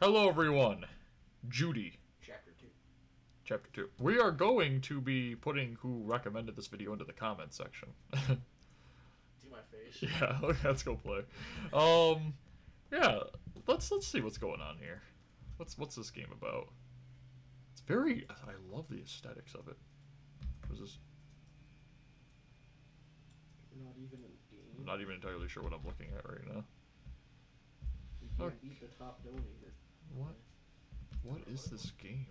Hello, everyone. Judy, Chapter 2. chapter two. We are going to be putting who recommended this video into the comments section. See my face? yeah, let's go play. Um, yeah, let's let's see what's going on here. What's what's this game about? It's very. I love the aesthetics of it. What is this? Not even a game. I'm not even entirely sure what I'm looking at right now. You can't Okay. beat the top donator. What? What is this game?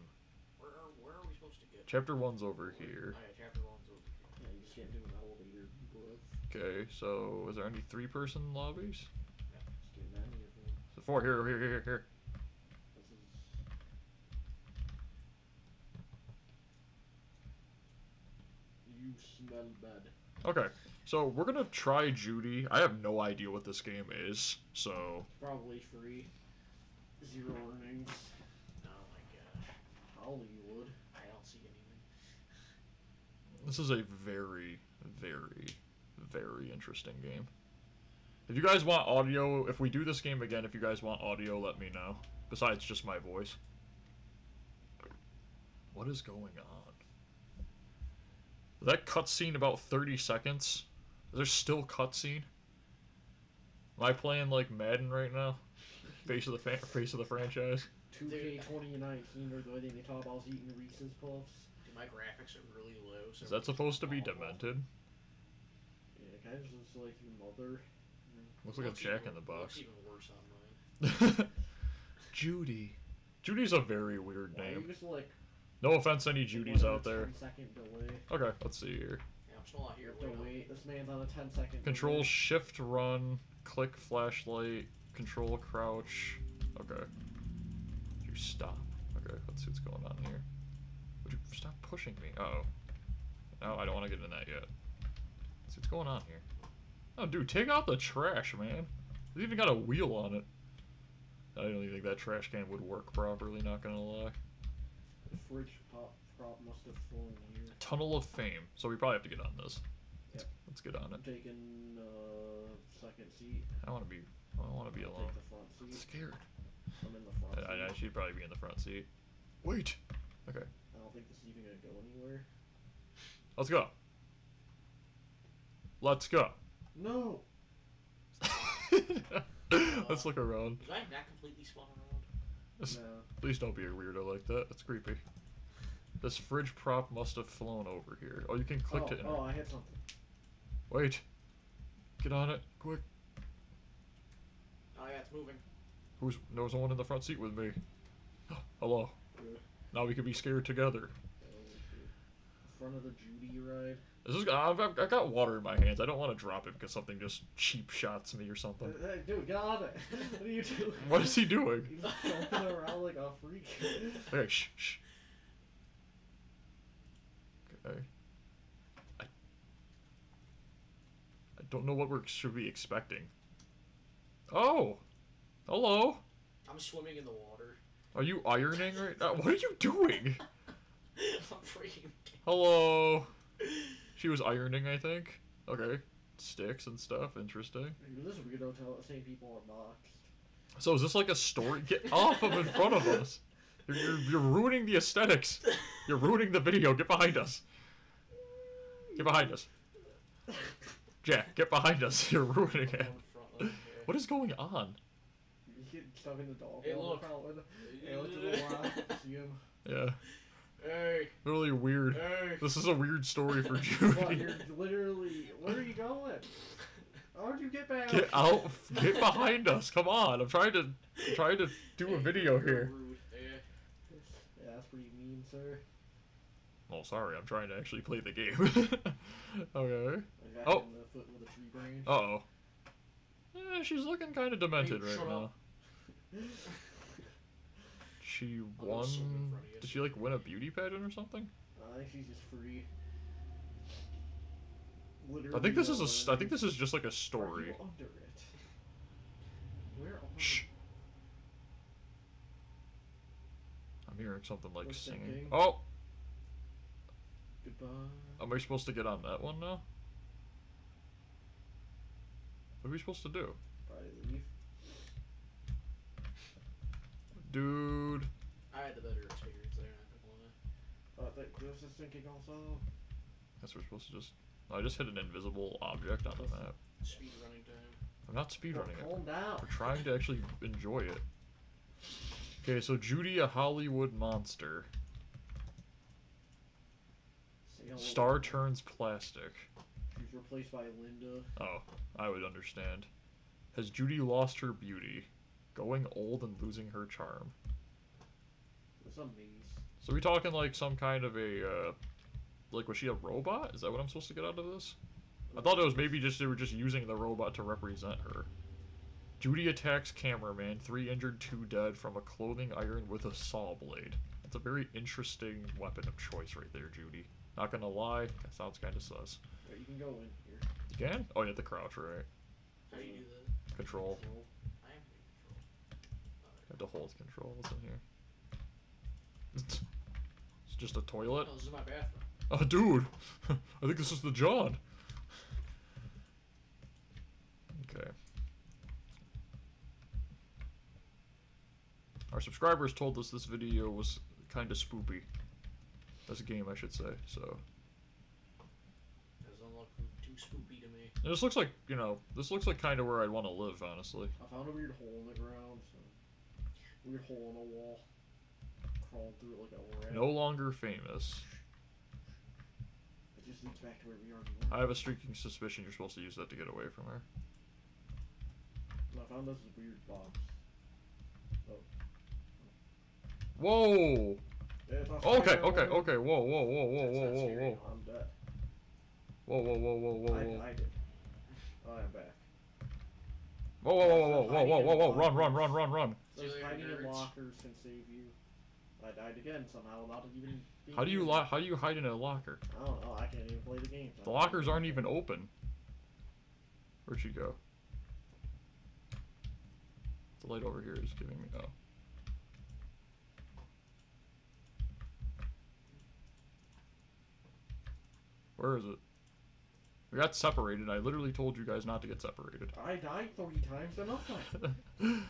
Where are, where are we supposed to get? Chapter one's over here. Oh, yeah, chapter 1's over here. Yeah, you can't do an elevator growth. Okay, so is there any three-person lobbies? Yeah. Just get many of them. So four here, here, here, here. This is. You smell bad. Okay, so we're gonna try Judy. I have no idea what this game is, so Probably free. Zero earnings. Oh my gosh. Hollywood. I don't see anything. this is a very, very, very interesting game. If you guys want audio, if we do this game again, if you guys want audio, let me know. Besides just my voice. What is going on? That cutscene about 30 seconds? Is there still cutscene? Am I playing like Madden right now? Face of the fa- face of the franchise. 2K 2019 or the way they talk about eating Reese's Puffs. Dude, my graphics are really low. So Is that supposed to be awful. demented? Yeah, it kind of just looks like your mother. Looks like a Looks Jack even- in the Box. Looks even worse on mine. Judy. Judy's a very weird Why you name. just like No offense, any Judys out there. 10 second delay. Okay, let's see here. Yeah, I'm still not You here. have to Wait, wait. This man's on a 10 second Control delay. Shift Run, click flashlight, control crouch. Okay. You stop. Okay, let's see what's going on here. Would you stop pushing me? Uh oh. No, I don't want to get in that yet. Let's see what's going on here. Oh, dude, take out the trash, man. It's even got a wheel on it. I don't even think that trash can would work properly, not gonna lie. The fridge pop prop must have flown here. Tunnel of Fame. So we probably have to get on this. Let's, Yep. let's get on I'm it. taking uh second seat. I want to be. I don't want to be alone. Take the front I'm scared. I'm in the front. I, I, I should probably be in the front seat. Wait. Okay. I don't think this is even gonna go anywhere. Let's go. Let's go. No. Let's look around. Was I not completely spun around? No. Please don't be a weirdo like that. That's creepy. This fridge prop must have flown over here. Oh, you can click oh, to. oh, I hit something. Wait. Get on it, quick. Oh yeah, it's moving. Who's? There's no one in the front seat with me. Hello. Good. Now we can be scared together. Shit. Front of the Judy ride. This is. I've, I've got water in my hands. I don't want to drop it because something just cheap shots me or something. hey, dude, get on it. what are you doing? What is he doing? He's jumping around like a freak. Okay, shh, shh. Okay. I, I don't know what we should be expecting. Oh! Hello! I'm swimming in the water. Are you ironing right now? What are you doing? I'm freaking. Hello! She was ironing, I think. Okay. Sticks and stuff. Interesting. This weirdo tell saying people are boxed. So is this like a story? Get off of in front of us! You're, you're, you're ruining the aesthetics! You're ruining the video. Get behind us! Get behind us! Jack, get behind us! You're ruining it. in front of me. What is going on? You get stuck in the dog. Hey, look. fountain. Hey, look to the left. See him. Yeah, Hey, really weird. hey. This is a weird story for What, Judy. you're literally. Where are you going? How'd you get back? Get out! Get behind us! Come on! I'm trying to, I'm trying to do a video here. rude. Yeah. Yeah, that's pretty mean, sir. Oh, sorry. I'm trying to actually play the game. okay. Oh. him in the foot with a tree branch. Uh oh. Eh, she's looking kind of demented Hey, right now. She gonna swim in front won. Did she like win a beauty pageant or something? I think she's just free. Literally I think this is a. I think this is just like a story. under it? Where are Shh. I'm hearing something like What's singing? Oh, Goodbye. am I supposed to get on that one now? What are we supposed to do? Probably leave. Dude. I had the better experience there, not gonna lie. Uh, th- this is thinking also. Guess we're supposed to just. I just hit an invisible object on the map. Speed running time. I'm not speedrunning it. Calm down. We're trying to actually enjoy it. Okay, so Judy, a Hollywood monster. Star turns plastic. She's replaced by Linda. Oh, I would understand. Has Judy lost her beauty? Going old and losing her charm. It's a maze. So we talking like some kind of a, uh, like was she a robot? Is that what I'm supposed to get out of this? I thought it was maybe just they were just using the robot to represent her. Judy attacks cameraman, three injured, two dead from a clothing iron with a saw blade. That's a very interesting weapon of choice right there, Judy. Not gonna lie, that sounds kind of sus. There, you can go in here. You can? Oh, you have to crouch, right? How do you do that? Control. Control. I am taking control. You have to hold control. What's in here? It's just a toilet. Oh, this is my bathroom. Oh, dude! I think this is the John. Okay. Our subscribers told us this video was kind of spoopy. That's a game, I should say. So Doesn't look too spoopy to me. And this looks like you know, this looks like kind of where I'd want to live, honestly. I found a weird hole in the ground. So weird hole in the wall. Crawled through it like a rat. No longer famous. It just leads back to where we already were. I have a streaking suspicion you're supposed to use that to get away from her. I found this weird box. Oh. Whoa! Yeah, it's not Okay, okay, okay. Whoa, whoa, whoa, whoa, That's whoa, whoa, whoa, I'm dead. whoa, whoa, whoa, whoa, whoa, whoa. I did. I am back. Whoa, whoa, whoa, whoa, whoa, whoa, whoa, whoa, run, run, run, run, run. Those See you later, hiding in lockers can save you. I died again somehow without even being How do you here. lo- how do you hide in a locker? I don't know. I can't even play the game. The lockers aren't even open. Where'd she go? The light over here is giving me oh. Where is it? We got separated. I literally told you guys not to get separated. I died three times to nothing.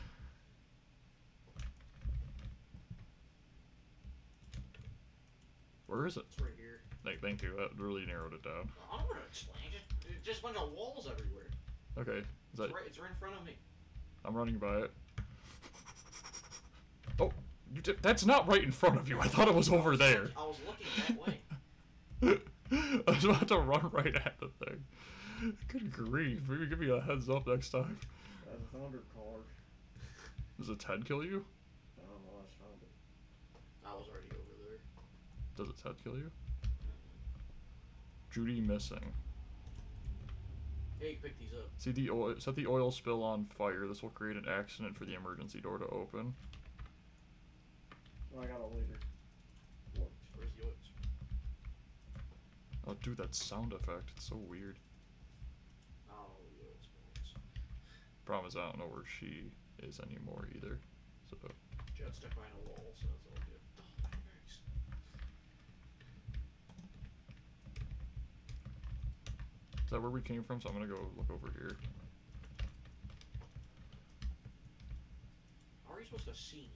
Where is it? It's right here. Thank, thank you. That really narrowed it down. I don't want to explain it. Just a bunch of walls everywhere. Okay. Is that It's right, it's right in front of me. I'm running by it. Oh, you did, that's not right in front of you. I thought it was over there. I was looking that way. I was about to run right at the thing. Good grief. Maybe give me a heads up next time. As a thunder car. Does a Ted kill you? I don't know. I just found it. I was already over there. Does a Ted kill you? Judy missing. Hey, you pick these up. See the oil. Set the oil spill on fire. This will create an accident for the emergency door to open. Oh, I got it later. What? Where's the oils? Oh, dude, that sound effect. It's so weird. I don't know where the oils belongs. Problem is, I don't know where she is anymore either. So. Behind a wall, so that's all good. Oh, nice. Is that where we came from? So I'm gonna go look over here. How are you supposed to see?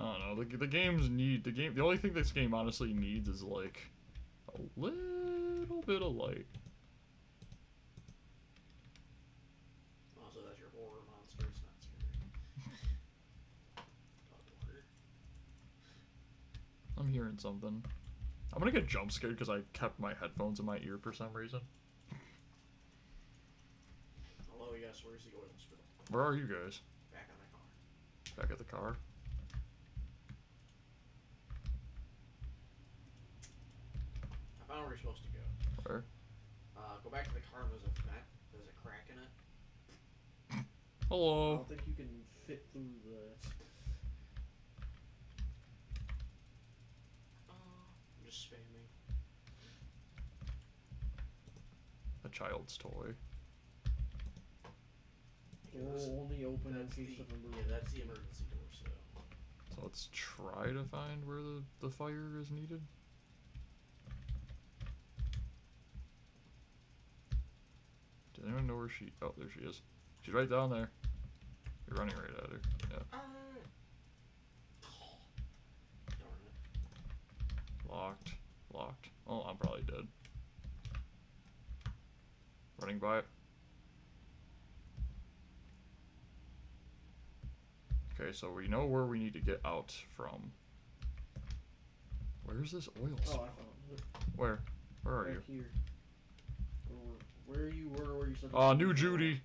I don't know. The, the games need the game. The only thing this game honestly needs is like a little bit of light. Oh, so that's your horror monster. It's not scary. I'm hearing something. I'm gonna get jump scared because I kept my headphones in my ear for some reason. Hello, yes. Where's the oil spill? Where are you guys? Back on the car. Back at the car. I found where you're supposed to go. Where? Uh, go back to the car. and There's a vent. There's a crack in it. Hello. I Hello. don't think you can fit through the. Uh, I'm just spamming. A child's toy. Yeah, this- only open in that's case the, of yeah, emergency. that's the emergency door. So So let's try to find where the, the fire is needed. Does anyone know where she? Oh, there she is. She's right down there. You're running right at her. Yeah. Uh. Locked. Locked. Oh, I'm probably dead. Running by it. Okay, so we know where we need to get out from. Where's this oil? Oh, I found it. Where? Where are right you? here. Where, where you were, where you said. the Ah, New doors were Judy.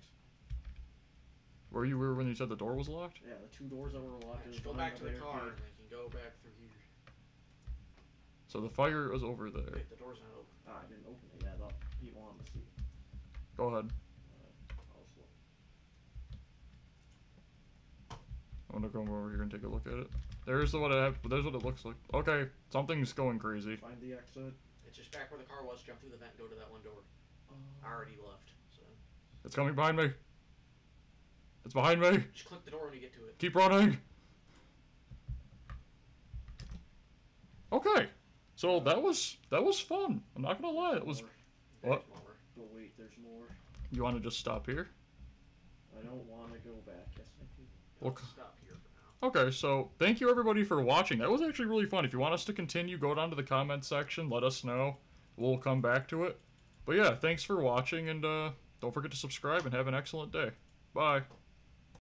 Where you were when you said the door was locked? Yeah, the two doors that were locked. Yeah, just go back to the there, car and we can go back through here. So the fire was over there. Wait, the door's not open. Ah, I didn't open it yet. I thought he wanted to see. Go ahead. Uh, I'll just look. I'm gonna come over here and take a look at it. There's what it have, there's what it looks like. Okay, something's going crazy. Find the exit. It's just back where the car was. Jump through the vent. Go to that one door. I Uh, already left. It's coming behind me. It's behind me. just click the door when you get to it. Keep running. Okay. So that was that was fun. I'm not gonna lie. It was. more. What? More. But wait, there's more. You want to just stop here? I don't want to go back. Yes, I do. Well, stop here. Okay, so thank you everybody for watching. That was actually really fun. If you want us to continue, go down to the comments section. Let us know. We'll come back to it. But yeah, thanks for watching, and uh, don't forget to subscribe and have an excellent day. Bye.